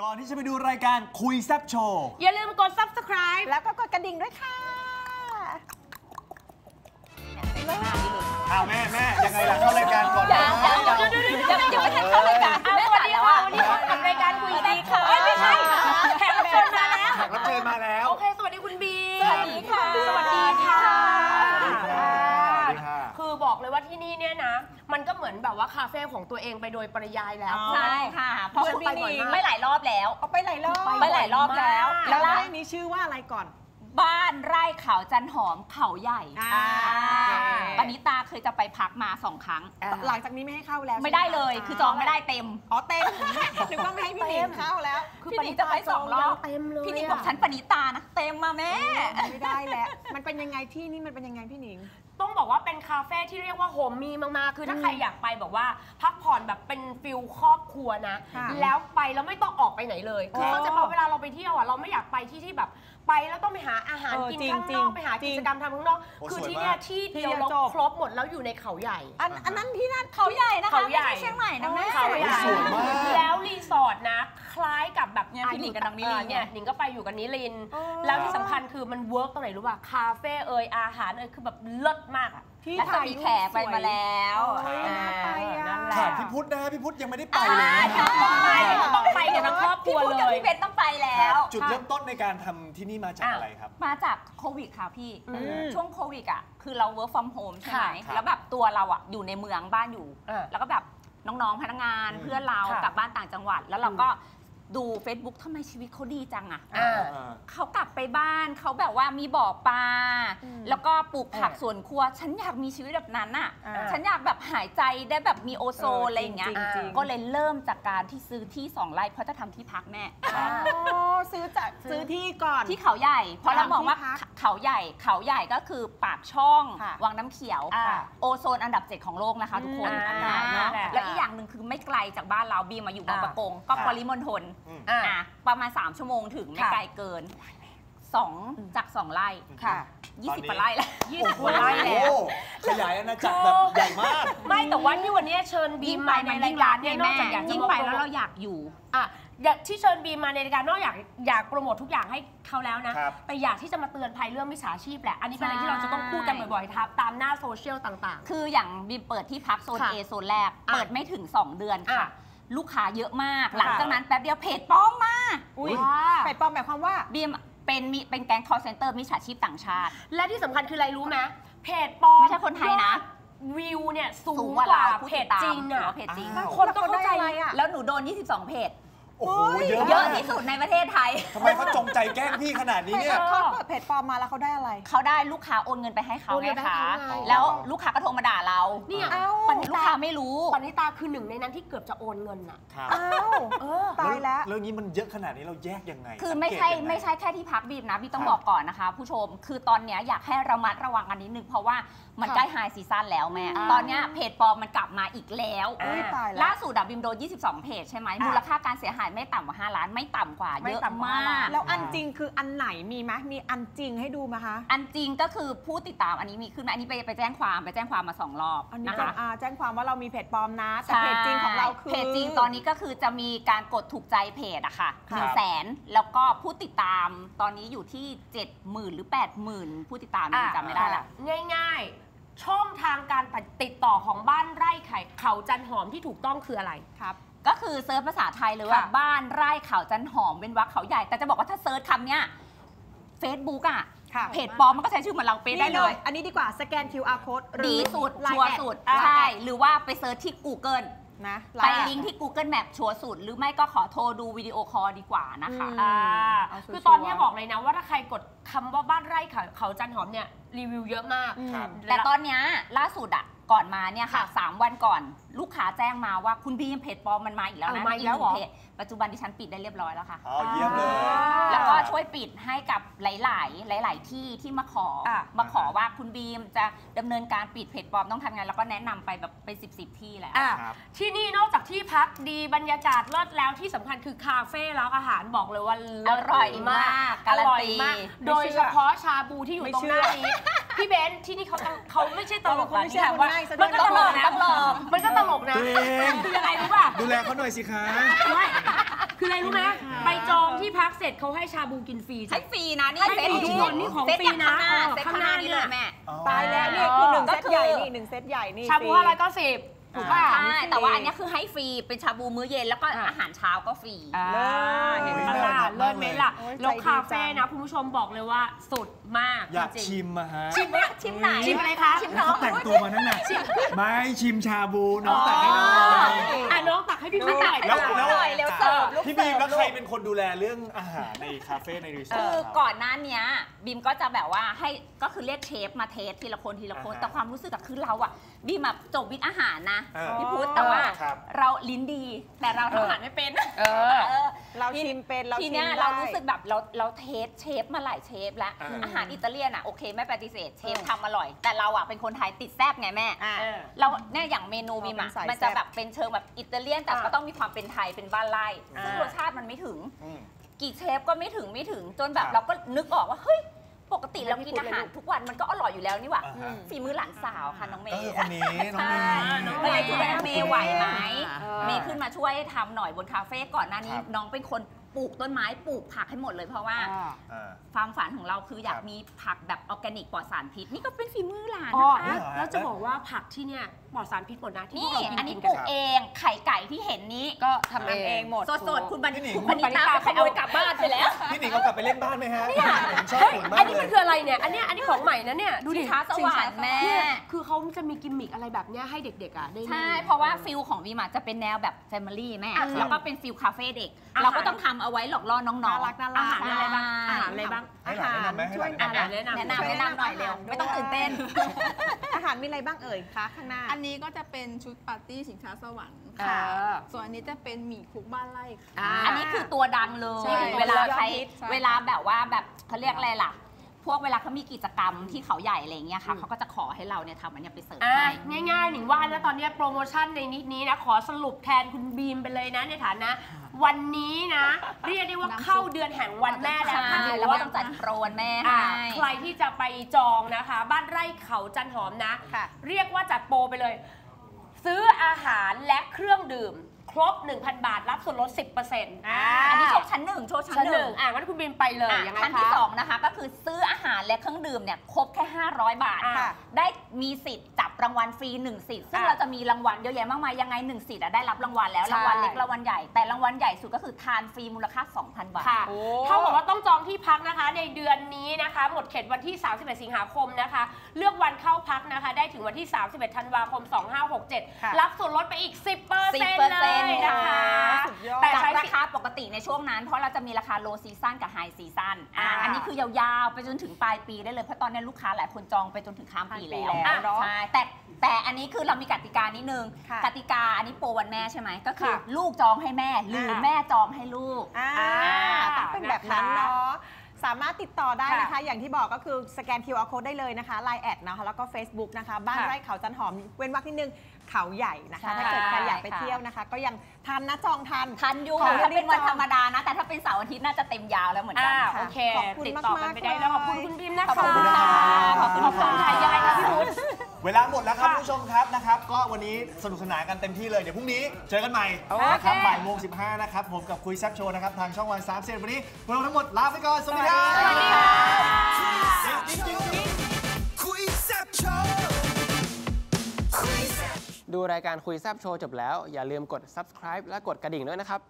ก่อนที่จะไปดูรายการคุยแซบโชว์ อย่าลืมกด subscribe แล้วก็กดกระดิ่งด้วยค่ะอ้าวแม่แม่ยังไงล่ะเข้ารายการก่อนยังยังยังยังยังไม่ทันเข้ารายการ มันก็เหมือนแบบว่าคาเฟ่ของตัวเองไปโดยปริยายแล้ว ใช่ค่ะเพราะเพื่อนพี่ไปบ่อยนิงมากไม่หลายรอบแล้วเอาไปหลายรอบไปหลายรอบแล้วมากแล้แล้ววร้าร้านนนี้ชื่อว่าอะไรก่อน บ้านไร่เขาจันหอมเขาใหญ่อ่าปณิตาเคยจะไปพักมาสองครั้งหลังจากนี้ไม่ให้เข้าแล้วไม่ได้เลย คือจองไม่ได้เต็ม อ๋อเต็มนึกว่าไม่ให้พี่หนิงเข้าแล้ว พี่หนิงจะไปสองรอบ เต็มเลยพี่นิงบอกฉันปณิตานะเต็มมาแม่ ไม่ได้แล้ว มันเป็นยังไงที่นี่มันเป็นยังไงพี่หนิง ต้องบอกว่าเป็นคาเฟ่ที่เรียกว่าโฮมมีมากๆ คือถ้าใครอยากไปแบบว่า พักผ่อนแบบเป็นฟิลครอบครัวนะ ค่ะแล้วไปแล้วไม่ต้องออกไปไหนเลย คืออ๋อเขาใจะบอกเวลาเราไปเที่ยวอะเราไม่อยากไปที่ที่แบบ ไปแล้วต้องไปหาอาหารเออกินจริงข้างจรินองกไปหาจริกิง จกรรมทำข้างนอก โอ้คือสวยที่เนี่ยมากที่ที่เดียวเดียวเราจบ ครบหมดแล้วอยู่ในเขาใหญ่ อันอันนั้นที่นั่นเขาใหญ่นะคะเขาใหญ่ไม่ใช่เชียงใหม่นะแม่ เขาใหญ่สวยมาก แล้วรีสอร์ทนะ คล้ายกับแบบเนี่ยพี่หนิงกับน้องนิรินทร์เเนี่ยหนิงก็ไปอยู่กับนิรินทร์อ๋อแล้วที่สำคัญคือมันเวิร์กตรงไหนรู้ป่ะคาเฟ่เอยอาหารเอยคือแบบเลิศมากอะ ที่และจะถ่ายมีรูปแขกไปมาแล้วสวยน่าไปอะนั่น แหละขาดพี่พุทธนะฮะพี่พุทธยังไม่ได้ไปเลยนะไปต้องไปกันทั้งครอบครัวพี่พูดเลกับย พี่เบนต้องไปแล้ครับวจุดเริ่มต้นในการทำที่นี่มาจากอะอะไรครับ มาจากโควิดค่ะพี่ อืมช่วงโควิดอะ คือเรา work from home ใช่ไหม ค่ะแล้วแบบตัวเราอะ อยู่ในเมืองบ้านอยู่เออแล้วก็แบบน้องๆ พนักงานอืมเพื่อนเราค่ะกลับบ้านต่างจังหวัด แล้วเราก็ ดู Facebook ทำไมชีวิตเขาดีจังอะอ่าอ่า เขากลับไปบ้านเขาแบบว่ามีบ่อปลาแล้วก็ปลูกผักเออสวนครัว ฉันอยากมีชีวิตแบบนั้นอะอ่า ฉันอยากแบบหายใจได้แบบมีโอโซนเอออะไรอย่างเงี้ยจริงๆจริงๆ ก็เลยเริ่มจากการที่ซื้อที่สองไร่เพราะจะทำที่พักแม่ครับอ๋อซื้อจากซื้อที่ก่อน ที่เขาใหญ่ เพราะเรามองว่าที่พักเขาใหญ่เขาใหญ่ก็คือปากช่อง ค่ะวังน้ำเขียว อ่าโอโซนอันดับ7ของโลกนะคะทุกคนอืมอ่านั่นแหละแล้วอีกอย่างหนึ่งคือไม่ไกลจากบ้านเราบีมมาอยู่บางประกง ก็ค่ะ ปริมณฑล อืมอ่าอะประมาณ 3 ชั่วโมงถึงไม่ค่ะไกลเกินสองจาก 2 ไร่ค่ะ 20กว่าไร่แล้วยี่สิบกว่าไร่แล้วโอ้โหขยายอาณาจักรแบบใหญ่มาก ไม่แต่ว่าที่วันนี้เชิญบียิ่มงไปมาในมันรายิ่ยงการัรกเนี่เนี่ยยนอกแม่จากอยากจะยิ่งมาไปโปรแล้วโมเราทอยากอยู่อะอยากที่เชิญบีมมาในรายการนอกอยากอยากโปรโมททุกอย่างให้เขาแล้วนะครับแต่อยากที่จะมาเตือนภัยเรื่องมิจฉาชีพแหละ อันนี้เป็นอะไรที่เราจะต้องพูดกันบ่อยๆทับตามหน้าโซเชียลต่างคืออย่างบีมเปิดที่พักโซนค่ะ A โซนแรกอะเปิดไม่ถึง 2 เดือนค่ะอะ ลูกค้าเยอะมากค่ะหลังจากนั้นแป๊บเดียวเพจป้อมมาอุ้ยว้าเป็ดปลอมหมายความว่าบีมเป็นมีเป็นแก๊ง call center มิจฉาชีพต่างชาติ และที่สำคัญคืออะไรรู้ไหมเพจปลอมไม่ใช่คนไทยนะอดวิวเนี่ยสูสูงงกกว่าว่าเราผู้เพติจดตามจริงหรืออะว่าเพจจริง อ้าว คนก็เข้าใจ แล้วเขาได้อะไรอะแล้วหนูโดน 22 เพจ โอ้โหเยอะเยอะมากที่สุดในประเทศไทย ทำไมเขาจงใจแกล้งพี่ขนาดนี้เนี่ย เขาเปิดเพจปลอมมาแล้วเขาได้อะไร เขาได้ลูกค้าโอนเงินไปให้เขาโอนไงเงินไปให้คะ เขาไง แล้วลูกค้าก็โทรมาด่าเราเนี่ย เอ้าปณิลูกตาค้าไม่รู้ ปณิตาคือหนึ่งในนั้นที่เกือบจะโอนเงินอะ ครับอ้าวเออ ตายแล้วแล้วนี้มันเยอะขนาดนี้เราแยกยังไงคือไม่ใช่สังเกตยังง ไม่ใช่แค่ที่พักบีมนะบีมต้องครับ บอกก่อนนะคะ ผู้ชมคือตอนเนี้ยอยากให้ระมัดระวังกันนิดนึงเพราะว่ามันค่ะใกล้ high season แล้วแม่อ่าตอนเนี้ยเพจปลอมมันกลับมาอีกแล้วอ่าอุ้ยตายแล้วล่าสุดอะบีมโดน 22 เพจใช่ไหมอะ มูลค่าการเสียหายไม่ต่ำกว่า 5 ล้านไม่ต่ำกว่าไม่เยอะต่ำกว่าห้าล้ามาน ก แล้วอันจริงคืออันไหนมีไหมมีอันจริงให้ดูไหมคะ อันจริงก็คือผู้ติดตามอันนี้มีขึ้นไหมอันนี้ไปไปแจ้งความไปแจ้งความมาสองรอบอันนี้นะก็คะอ่าแจ้งความว่าเรามีเพจปลอมนะ แต่เพจจริงของเราคือ เพจจริงตอนนี้ก็คือจะมีการกดถูกใจเพจอะค่ะหครับนึ่งแสนแล้วก็ผู้ติดตามตอนนี้อยู่ที่ 70,000 หรือ 80,000 ผู้ติดตามนี่จำไม่ได้ละ ง่ายๆ ช่องทางการติดต่อของบ้านไร่เขาจันทร์หอมที่ถูกต้องคืออะไร ครับ ก็คือ search ภาษาไทยเลยว่าค่ะ บ้านไร่เขาจันทร์หอมเว้นวรรคเขาใหญ่ แต่จะบอกว่าถ้า search คำเนี้ย Facebook อะค่ะเพจปลอมมันก็ใช้ชื่อเหมือนเราเป๊ะได้เลย อันนี้ดีกว่าสแกน QR code ดีสุด หรือ Line add ชัวร์สุดอ่าใช่ หรือว่าไป search ที่ Google นะ ไป add ลิงก์ที่ Google Map ชัวร์สุด หรือไม่ก็ขอโทรดูวิดีโอคอลดีกว่านะคะอืม อ่าเอาชัวร์ๆ คือตอนนี้บอกเลยนะว่าถ้าใครกดคำว่าบ้านไร่เขาเขาจันหอมเนี่ยรีวิวเยอะมาก อืมครับแต่ตอนเนี้ยล่าสุดอะ ก่อนมาเนี่ยค่ะค่ะสามวันก่อน ลูกค้าแจ้งมาว่าคุณบีมเพจปลอมมันมาอีกแล้วเอานะมาอีกแล้วเหรอเพจปัจจุบันดิฉันปิดได้เรียบร้อยแล้วค่ะอ๋อเยี่ยมเลย แล้วก็ช่วยปิดให้กับหลาย ๆ หลาย ๆ ที่ที่มาขออะมาขอว่าคุณบีมจะดำเนินการปิดเพจปลอมต้องทำไงแล้วก็แนะนำไปแบบไปสิบสิบที่แหละอะครับที่นี่นอกจากที่พักดีบรรยากาศเลิศแล้วที่สำคัญคือคาเฟ่ร้านอาหารบอกเลยว่าเลิศอร่อยมากอการันร่อยตีมากไม่โดยเชื่เฉอพาะชาบูที่อยู่ไม่ตรงเชื่หอน้านี้ พี่เบนซ์ที่นี่เขาตลเขาไม่ใช่ตลกเขานะไม่ใช่แต่ว่าคนง่ายซะด้วยมันก็ตลกนะต้องลองมันก็ตลกนะตัวเองคือยังไงรู้ป่ะดูแลเขาหน่อยสิคะไม่คืออะไรรู้ไหมไปจองที่พักเสร็จเขาให้ชาบูกินฟรีจ้ะให้ฟรีนะนี่ให้เซตฟรีนี้จริงๆนี่ของเซตฟรีจากนะข้างหน้าเออเซตข้างข้างหหน้าน้านี่เลยอ๋อแม่ตายแล้วนี่คือหนึ่งเซตใหญ่นี่หนึ่งเซตใหญ่นี่ชาบูฟรีห้าร้อยเก้าสิบ ถูกป่ะใช่แต่ว่าอันเนี้ยคือให้ฟรีเป็นชาบูมื้อเย็นแล้วก็อะอาหารเช้าก็ฟรีอ่าเลิศเห็นโอ้ปะยล่ะน่ารักเลิศไหมล่ะโอ้ยแล้วใจดีคาเฟ่จังนะคุณผู้ชมบอกเลยว่าสุดมากอยากจริงชิมอะฮะชิมไหมชิมไหนชิมอะไรคะชิมแล้วน้อเขางแต่งตัวมานั่นน่ะไม่ชิมชาบูน้องแต่งให้น้องอะน้องตักให้พี่พี่หน่อยแล้วค่ะแล้วหน่อยเร็วเสิร์ฟลูกพี่เสิบีร์มฟแล้วลูใครกเป็นคนดูแลเรื่องอาหารในคาเฟ่ในรีสอร์ทคือรับก่อนหน้าเนี้ยบิมก็จะแบบว่าให้ก็คือเรียกเชฟมาเทสทีละคนทีละคนอ่าฮะแต่ความรู้สึกอะคือเราอะบิมแบบจบวิทย์อาหารนะเออพี่พุทธแต่ว่าครับ เราลิ้นดีแต่เราทำอาหารไม่เป็นเออ เออ เราชิมเป็นเราทีชิมเนี้ยได้ เรารู้สึกแบบเราเรา test เชฟมาหลายเชฟแล้วอ่า อาหารอิตาเลียนอะโอเคไม่ปฏิเสธเชฟเออทำอร่อย แต่เราอะเป็นคนไทยติดแซบไงแม่ อะ เออ เราเนี่ยอย่างเมนูบีมอะเราเป็นสายมันจะแซ่บแบบเป็นเชิงแบบอิตาเลียนแต่อ่าก็ต้องมีความเป็นไทยเป็นบ้านไร่ซึ่งอ่าร รสชาติมันไม่ถึง อืม กี่เชฟก็ไม่ถึงไม่ถึงจนแบบครับ เราก็นึกออกว่าเฮ้ย ปกติเรากินไม่อาพูดเลยหารลูกทุกวันมันก็อร่อยอยู่แล้วนี่หว่าอ่าฮะ ฝีมือหลานสาวค่ะน้องเมย์ก็คือคนนี้น้องใช่เมย์น้องก็เลยคือว่าเมย์ไหวไหมเออเมย์ขึ้นมาช่วยทำหน่อยบนคาเฟ่ก่อนหน้านี้ ครับ น้องเป็นคน ปลูกต้นไม้ปลูกผักให้หมดเลยเพราะว่าอ่า ความฝันของเราคืออยากครับ มีผักแบบออร์แกนิกปลอดสารพิษ นี่ก็เป็นฝีมือหลานอ๋อนะคะเหรอแล้วจะบอกว่าผักที่เนี่ยปลอดสารพิษหมดนะที่พวนี่กเรากินอันนี้กินปกัลูนกเองไข่ไก่ที่เห็นนี้ก็ทำทำเองหมด สดๆคุณบันพี่หนิง คุณบันนิตาขโมยกลับบ้านไปแล้ว พี่หนิงเอากลับไปเล่นบ้านไหมฮะผมชอบเฮ้ยสวยมาอักนนี้เลมันยคืออะไรเนี่ย อันเนี้ยอันนี้ของใหม่นะเนี่ยดูดิชิงช้าสวรรค์แม่ เนี่ยคือเขาจะมีกิมมิคอะไรแบบเนี้ยให้เด็กๆอะได้เล่น ใช่ เพราะว่า feel ของบีมอะจะเป็นแนวแบบ family แม่อะแล้วก็เป็น feel คาเฟ่เด็กอาหารเราก็ต้องทำเอาไว้หลอกล่อน้องๆน่ารักน่ารักอาหารอะไรบ้างอาหารอะไรบ้างให้หลานแนะนำไหมให้หลานอะแนะนำไหมแนะนำแนะนำแนะนำหน่อยเร็วไม่ต้องตื่นเต้น อาหารมีอะไรบ้างเอ่ยคะข้างหน้า อันนี้ก็จะเป็นชุดปาร์ตี้สินค้าสวรรค์ค่ะ ส่วนอันนี้จะเป็นหมี่คลุกบ้านไร่ค่ะอ่าอันนี้คือตัวดังเลใช่ยเวลาใครใช่เวลาแบบว่าแบบเขาเรียกอะไรล่ะ พวกเวลาเขามีกิจกรรมที่เขาใหญ่อะไรอย่างเงี้ยค่ะเขาก็จะขอให้เราเนี่ยทำอันเนี้ยไปเสิร์ฟอะให้ ง่ายๆหนิงว่านะตอนเนี้ยโปรโมชั่นในนิดนี้นะ ขอสรุปแทนคุณบีมไปเลยนะในฐานะ วันนี้นะ เรียกได้ว่าเข้าเดือนแห่งวันแม่แล้วใช่ถ้าแล้วว่าก็ต้องจัดโปรวันแม่อะให้ใครที่จะไปจองนะคะ บ้านไร่เขาจันหอมนะค่ะเรียกว่าจัดโปรไปเลย ซื้ออาหารและเครื่องดื่ม ครบ 1,000 บาทรับส่วนลด 10%อ่าอันนี้โชคชั้นหนึ่งโชคชั้นชั้นหหนึ่นึ่งงอะงั้นคุณบีมไปเลยอะยังไงขั้นคะที่ 2 นะคะ ก็คือซื้ออาหารและเครื่องดื่มเนี่ยครบแค่ 500 บาทอะค่ะได้มีสิทธิ์จับรางวัลฟรี1สิทธิ์ซึ่งอะเราจะมีรางวัลเยอะแยะมากมายยังไง1สิทธิ์อะได้รับรางวัลแล้วใช่ รางวัลเล็กรางวัลใหญ่แต่รางวัลใหญ่สุดก็คือทานฟรีมูลค่า 2,000 บาท ค่ะโอ้ เท่ากับว่าต้องจองที่พักนะคะ ในเดือนนี้นะคะ หมดเขตวันที่ 31 สิงหาคมนะคะ เลือกวันเข้าพักนะคะ ได้ถึงวันที่ 31 ธันวาคมค่ะ2567 รับส่วนลดไปอีก 10%เลยนะคะสุดยอดแต่ใช้สิทธิ์คาปกติในช่วงนั้น เพราะเราจะมีราคาโลซีซั o นกับไฮซีซั o นอ่าอันนี้คือยาวๆ ไปจนถึงปลายปีได้เลย เพราะตอนนี้ลูกค้าหลายคนจองไปจนถึงข้ามปีแล้วข้ามปีแล้วเนอะใช่แต่แต่อันนี้คือเรามีกติกานิดนึงค่ะกติกาอันนี้โปรวันแม่ใช่ไหมก็คือค่ะลูกจองให้แม่ หรืออาแม่จองให้ลูกอ่าอ่าต้องเป็นแบบนั้นนะคะเนาะ สามารถติดต่อได้นะคะค่ะอย่างที่บอกก็คือสแกน QR code ได้เลยนะคะ Line แอดนะคะแล้วก็ Facebook นะคะ บ้านไร่เขาจันทร์หอมเว้นวรรคที่หนึ่งเขาใหญ่นะคะใช่ถ้าเกิดใครอยากไปค่ะเที่ยวนะคะ ก็ยังทันนะจองทัน ทันอยู่ขอถ้าเป็นวันรีบจองธรรมดานะ แต่ถ้าเป็นเสาร์อาทิตย์น่าจะเต็มยาวแล้วเหมือนกัอ่านค่ะโอเคขอบคุณติดต่อกันมากๆไปได้แล้วขอบคุณเลยคุณพิมพ์นะคะขอบคุณค่ะขอบคุณขอบคุณค่ะยังไงคะพี่พุทธ เวลาหมดแล้วครับค่ะคุณผู้ชมครับนะครับ ก็วันนี้สนุกสนานกันเต็มที่เลย เดี๋ยวพรุ่งนี้เจอกันใหม่โอเคนะครับบ่ายโมงสิบห้านะครับ ผมกับคุยแซบโชว์นะครับ ทางช่องวันสามเซนวันนี้พวกเราทั้งหมดลาไปก่อน สวัสดีครับสวัสดีค่ะคุยแซ่บโชว์คุยแซ่บดูรายการคุยแซบโชว์จบแล้ว อย่าลืมกด subscribe และกดกระดิ่งด้วยนะครับ